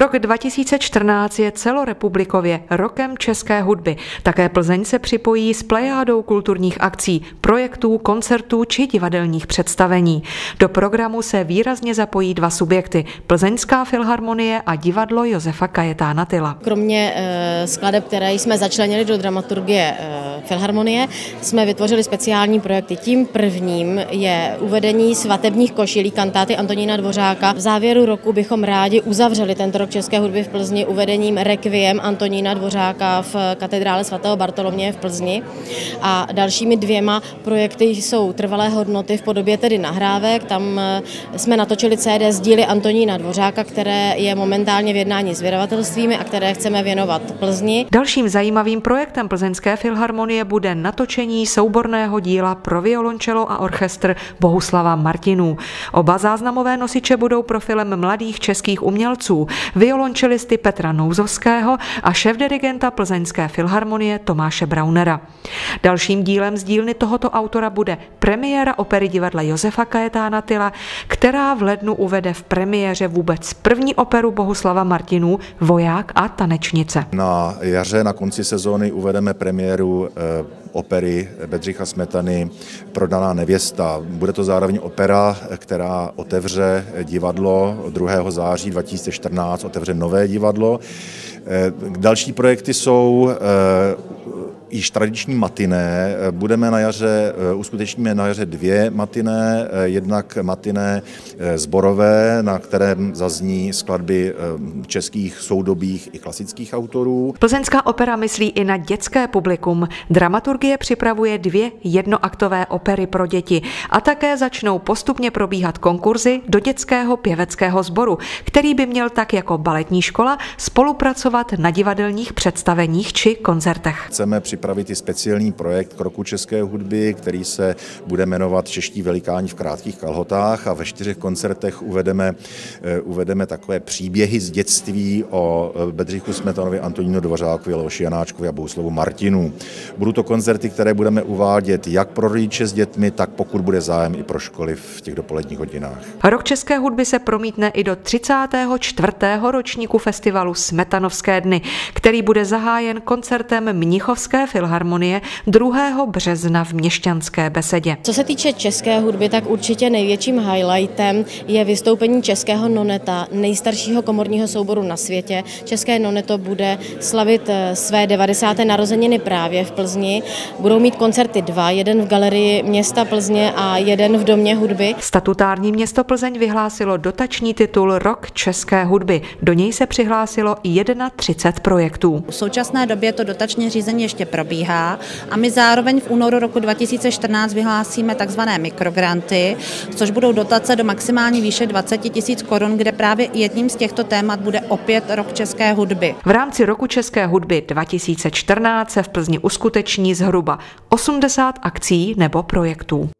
Rok 2014 je celorepublikově rokem české hudby. Také Plzeň se připojí s plejádou kulturních akcí, projektů, koncertů či divadelních představení. Do programu se výrazně zapojí dva subjekty, Plzeňská filharmonie a divadlo Josefa Kajetána Tyla. Kromě e, skladeb, které jsme začlenili do dramaturgie e, filharmonie, jsme vytvořili speciální projekty. Tím prvním je uvedení svatebních košilí kantáty Antonína Dvořáka. V závěru roku bychom rádi uzavřeli tento rok české hudby v Plzni uvedením Requiem Antonína Dvořáka v katedrále svatého Bartoloměje v Plzni. A dalšími dvěma projekty jsou trvalé hodnoty v podobě tedy nahrávek. Tam eh, jsme natočili CD z díly Antonína Dvořáka, které je momentálně v jednání s vydavatelstvími a které chceme věnovat Plzni. Dalším zajímavým projektem Plzeňské filharmonie bude natočení souborného díla pro violončelo a orchestr Bohuslava Martinů. Oba záznamové nosiče budou profilem mladých českých umělců violončelisty Petra Nouzovského a šéf-dirigenta Plzeňské filharmonie Tomáše Braunera. Dalším dílem z dílny tohoto autora bude premiéra opery divadla Josefa Kajetána Tyla, která v lednu uvede v premiéře vůbec první operu Bohuslava Martinů Voják a tanečnice. Na jaře, na konci sezóny uvedeme premiéru opery Bedřicha Smetany Prodaná nevěsta. Bude to zároveň opera, která otevře divadlo 2. září 2014, otevře nové divadlo. Eh, další projekty jsou eh, již tradiční matiné. Budeme na jaře, eh, uskutečníme na jaře dvě matiné, eh, jednak matiné eh, zborové, na kterém zazní skladby českých soudobých i klasických autorů. Plzeňská opera myslí i na dětské publikum. Dramaturgie připravuje dvě jednoaktové opery pro děti a také začnou postupně probíhat konkurzy do dětského pěveckého sboru, který by měl tak jako baletní škola spolupracovat na divadelních představeních či koncertech. Chceme připravit i speciální projekt Kroku české hudby, který se bude jmenovat Čeští velikáni v krátkých kalhotách a ve čtyřech koncertech uvedeme, eh, uvedeme takové příběhy z dětství o eh, Bedřichu Smetanovi, Antonínu Dvořákovi, Leoši Janáčkovi a Bouslovu Martinu. Budou to koncerty, které budeme uvádět jak pro rodiče s dětmi, tak pokud bude zájem i pro školy v těch dopoledních hodinách. Rok české hudby se promítne i do 34. ročníku festivalu Smetanovské dny, který bude zahájen koncertem Mnichovské filharmonie 2. března v Měšťanské besedě. Co se týče české hudby, tak určitě největším highlightem je vystoupení českého noneta, nejstaršího komorního souboru na světě. České noneto bude slavit eh, své 90. narozeniny právě v Plzni. Budou mít koncerty dva, jeden v galerii města Plzně a jeden v Domě hudby. Statutární město Plzeň vyhlásilo dotační titul Rok české hudby. Do něj se přihlásilo 31 projektů. V současné době to dotační řízení ještě probíhá a my zároveň v únoru roku 2014 vyhlásíme takzvané mikrogranty, což budou dotace do maximální výše 20 tisíc korun, kde právě jedním z těchto témat bude opět rok české hudby. V rámci roku české hudby 2014 se v Plzni uskuteční zhruba 80 akcí nebo projektů.